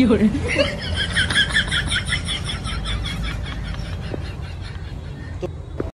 有人